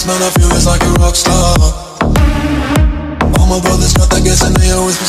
this man, I feel it's like a rock star. All my brothers got that gas and they always